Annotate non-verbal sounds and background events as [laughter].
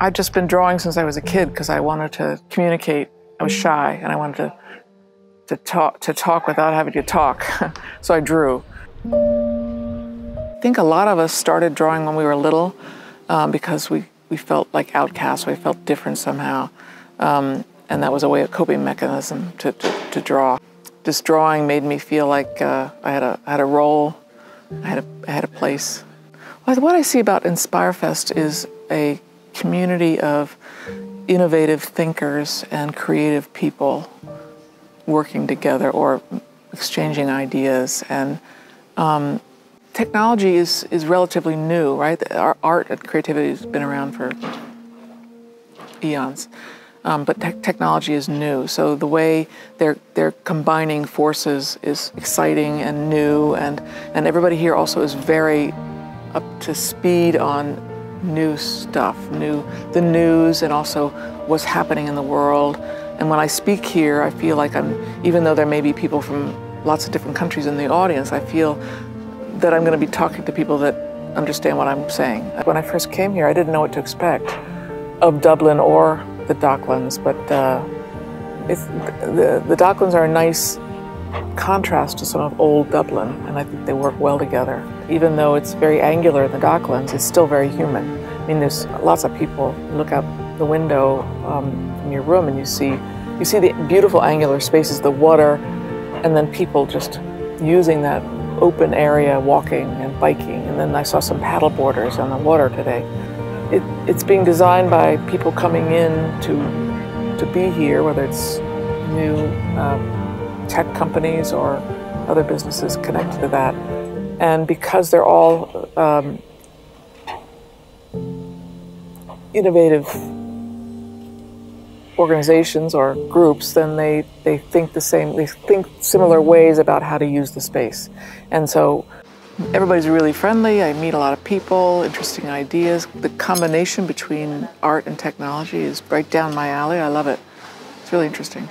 I'd just been drawing since I was a kid because I wanted to communicate. I was shy and I wanted to to talk to talk without having to talk. [laughs] so I drew. I think a lot of us started drawing when we were little um, because we, we felt like outcasts, we felt different somehow. Um, and that was a way of coping mechanism to, to, to, draw. Just drawing made me feel like uh, I, had a, I had a role, I had a, I had a place. What I see about InspireFest is a community of innovative thinkers and creative people working together or exchanging ideas. And um, technology is, is relatively new, right? Our art and creativity has been around for eons. Um, but te technology is new, so the way they're they're combining forces is exciting and new, and and everybody here also is very up to speed on new stuff, new the news, and also what's happening in the world. And when I speak here, I feel like I'm, even though there may be people from lots of different countries in the audience, I feel that I'm going to be talking to people that understand what I'm saying. When I first came here, I didn't know what to expect of Dublin or the Docklands, but uh, the, the Docklands are a nice contrast to some of old Dublin, and I think they work well together. Even though it's very angular in the Docklands, it's still very human. I mean, there's lots of people look out the window um, from your room and you see you see the beautiful angular spaces, the water, and then people just using that open area, walking and biking. And then I saw some paddle boarders on the water today. It, it's being designed by people coming in to to be here, whether it's new. Um, tech companies or other businesses connected to that. And because they're all um, innovative organizations or groups, then they, they think the same, they think similar ways about how to use the space. And so everybody's really friendly. I meet a lot of people, interesting ideas. The combination between art and technology is right down my alley. I love it. It's really interesting.